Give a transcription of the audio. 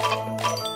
Música